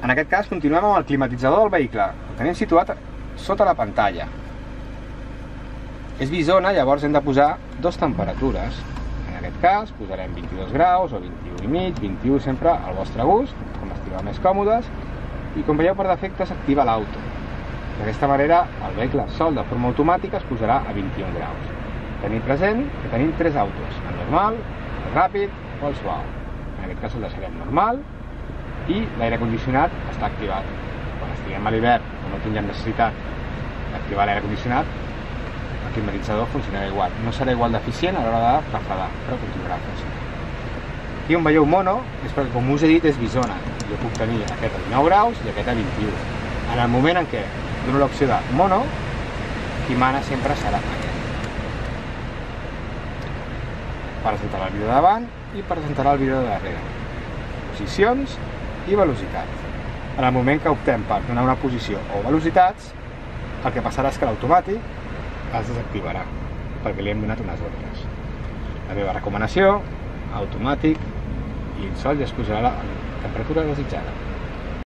En aquest cas continuem amb el climatitzador del vehicle. El tenim situat sota la pantalla. És bisona, llavors hem de posar dues temperatures. En aquest cas posarem 22 graus o 21 i mig, 21 sempre al vostre gust, com estigueu més còmodes, i com veieu per defecte s'activa l'auto. D'aquesta manera el vehicle sol de forma automàtica es posarà a 21 graus. Tenim present que tenim tres autos, el normal, el ràpid o el suau. En aquest cas el deixarem normal i l'aire condicionat està activat. Quan estiguem a l'hivern o no tinguem necessitat d'activar l'aire condicionat, el climatitzador funcionarà igual. No serà igual d'eficient a l'hora de refredar, però continuarà funcionant. Aquí on veieu mono és perquè, com us he dit, és bisona. Jo puc tenir aquest a 19 graus i aquest a 21. En el moment en què dono l'opció de mono, qui mana sempre serà aquest. Presentarà el vídeo de davant i presentarà el vídeo de darrere. Posicions i velocitat. En el moment que optem per donar una posició o velocitats, el que passarà és que l'automàtic es desactivarà perquè li hem donat unes ordres. La meva recomanació, automàtic, i el sol ja es posarà la temperatura desitjada.